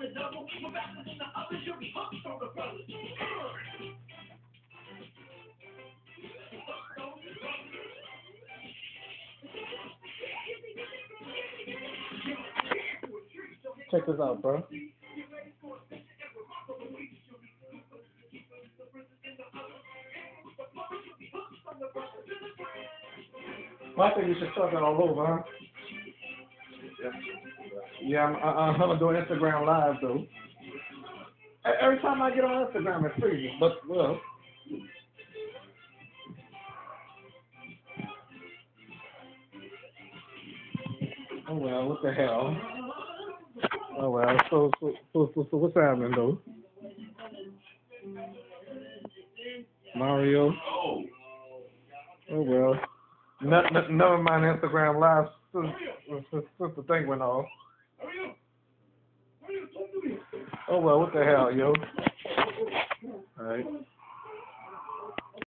the double. We're faster than the others. You'll be hooked on the brothers. Check this out, bro. Well, I think you should start that all over, huh? Yeah, I'm, I, I'm gonna do Instagram live though. Every time I get on Instagram, it's free. But well, oh well, what the hell? Oh well, so so so so, so what's happening though? Mario. Oh. Oh well. No, no, never mind Instagram live since, since, since the thing went off. Hurry up. Hurry up. Talk to me. Oh well, what the hell, yo? Alright.